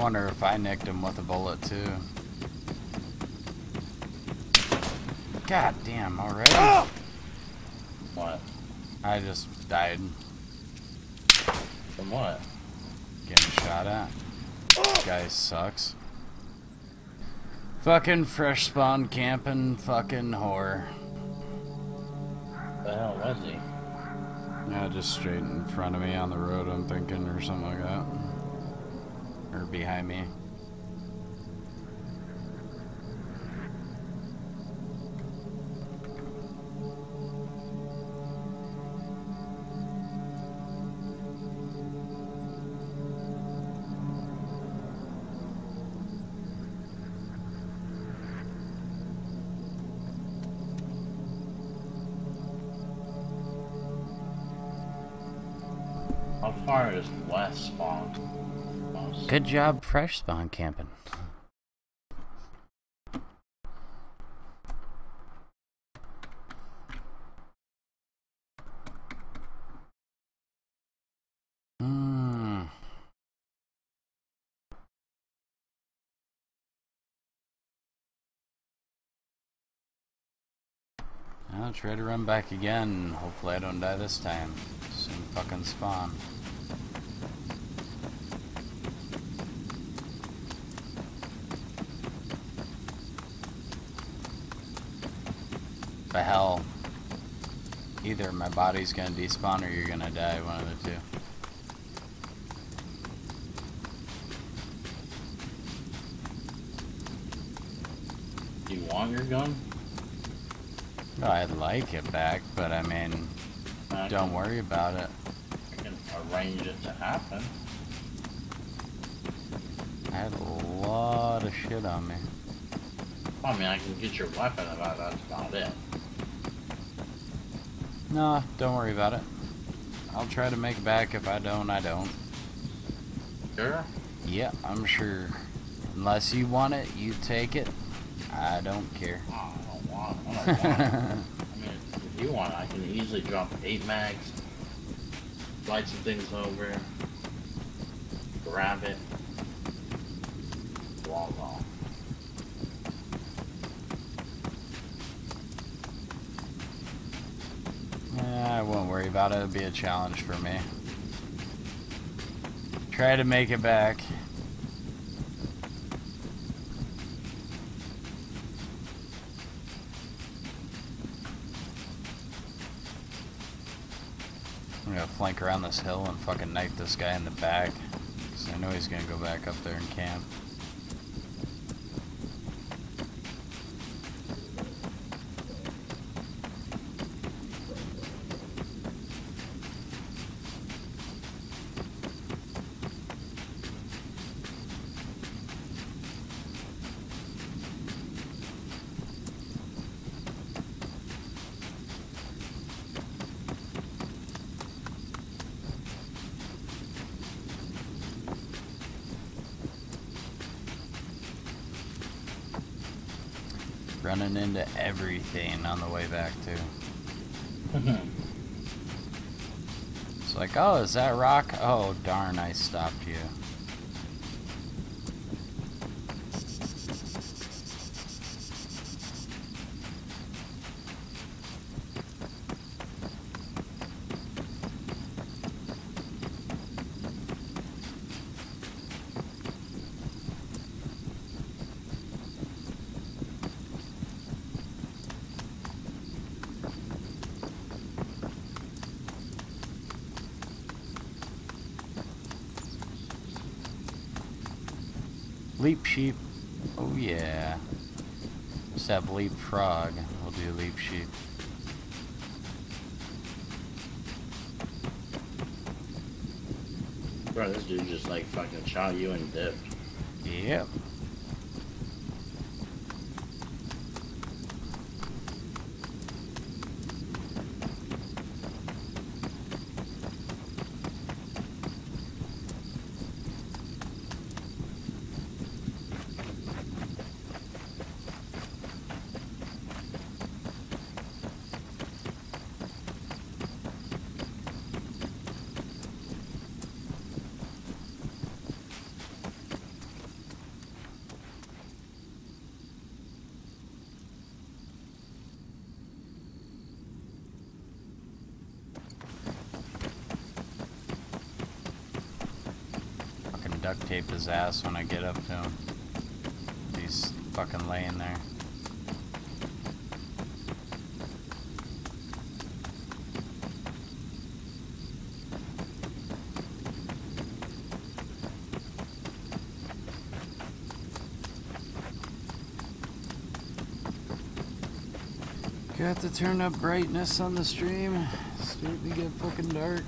wonder if I nicked him with a bullet too. God damn, already? Oh! What? I just died From what? getting shot at. This guy sucks. Fucking fresh spawn camping fucking whore. The hell was he? Yeah, just straight in front of me on the road, I'm thinking, or something like that. Or behind me. How far is west spawn? Good job, fresh spawn camping. Hmm. I'll try to run back again. Hopefully I don't die this time. Soon fucking spawn. But hell, either my body's gonna despawn or you're gonna die, one of the two. Do you want your gun? Well, I'd like it back, but I mean, I don't can- worry about it. I can arrange it to happen. I had a lot of shit on me. I mean, I can get your weapon, about that's about it. No, don't worry about it. I'll try to make it back. If I don't, I don't. Sure? Yeah, I'm sure. Unless you want it, you take it. I don't care. Oh, I don't want it. I don't want it. I mean, if you want it, I can easily drop eight mags, light some things over, grab it. Voila. Yeah, I won't worry about it. It'll be a challenge for me. Try to make it back. I'm gonna flank around this hill and fucking knife this guy in the back. Cause I know he's gonna go back up there and camp. Running into everything on the way back too. Mm-hmm. It's like, oh, is that rock? Oh, darn, I stopped you. Leap sheep. Oh yeah. Just have leap frog. We'll do leap sheep. Bro, this dude just like fucking shot you and dipped. Yep. Duct tape his ass when I get up to him. He's fucking laying there. Got to turn up brightness on the stream. Starting to get fucking dark.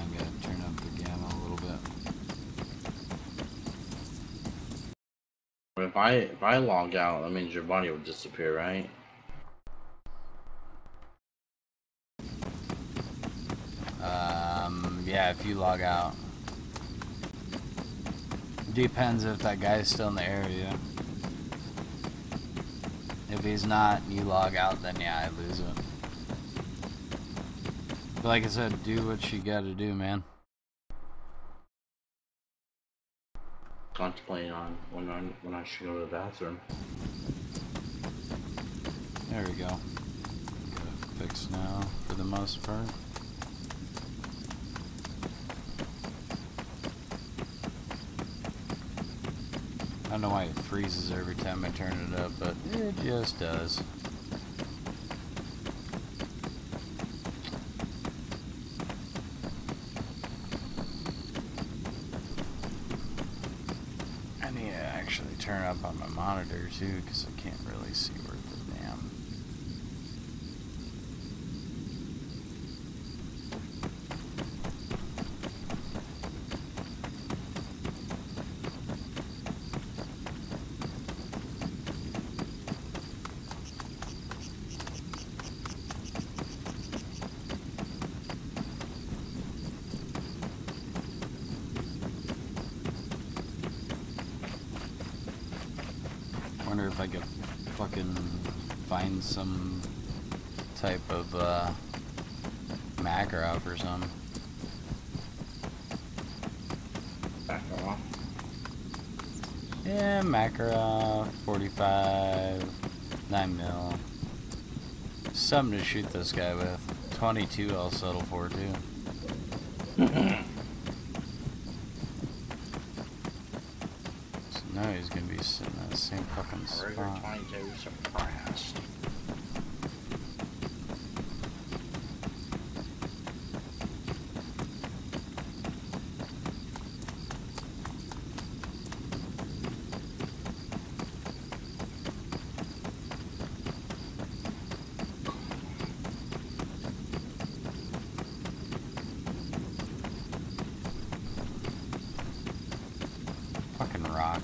I'm gonna turn up the gamma a little bit. If I if I log out, that means your body will disappear, right? Um, yeah, if you log out. Depends if that guy's still in the area. If he's not, you log out, then yeah, I lose it. But like I said, do what you gotta do, man. Contemplating on when I when I should go to the bathroom. There we go. Got fixed now, for the most part. I don't know why it freezes every time I turn it up, but it just does. I need to actually turn up on my monitor too, because I can't really see where the damn. Wonder if I could fucking find some type of uh, Makarov or something. Yeah, Makarov, 45, 9 mil. Something to shoot this guy with. 22 I'll settle for too. now he's gonna be sitting in the same fucking spot. 22 suppressed. Fucking rock.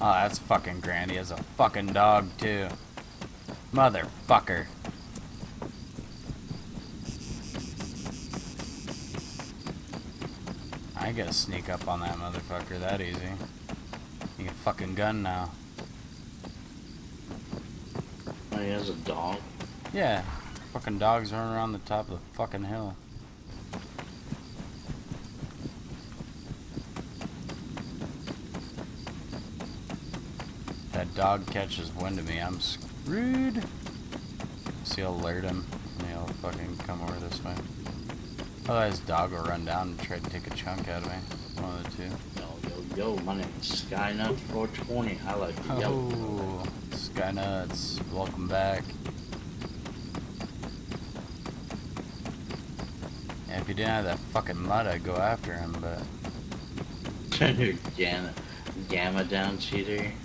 Oh, that's fucking grand. He has a fucking dog, too. Motherfucker. I gotta sneak up on that motherfucker that easy. You can fucking gun now. Oh, he has a dog. Yeah. Fucking dogs running around the top of the fucking hill. That dog catches wind of me, I'm screwed. See, I'll alert him, and he'll fucking come over this way. Otherwise, dog will run down and try to take a chunk out of me. One of the two. Yo, yo, yo, my name's is Skynuts420. I like the. Oh, Skynuts, welcome back. Yeah, if you didn't have that fucking mud, I'd go after him, but Gamma, gamma down cheater.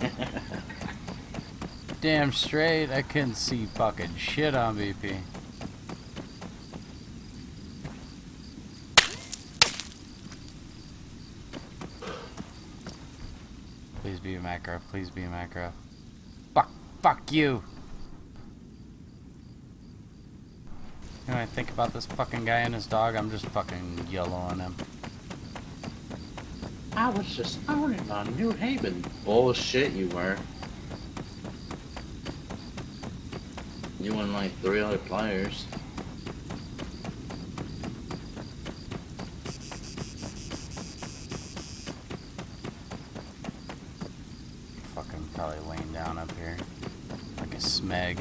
damn straight, I couldn't see fucking shit on BP. Please be a Makarov, please be a Makarov. Fuck, fuck you! Know I think about this fucking guy and his dog? I'm just fucking yellowing him. I was just owning on New Haven. Bullshit, you were. You and like three other players. Fucking probably laying down up here. Like a smeg.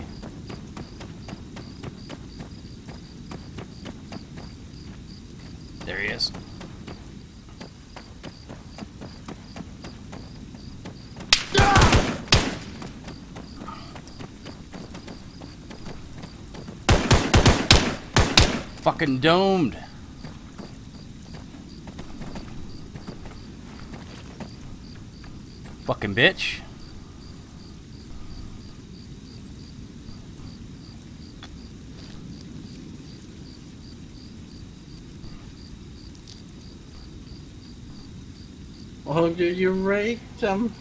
There he is. Fucking domed. Fucking bitch. Oh, you, you raped him.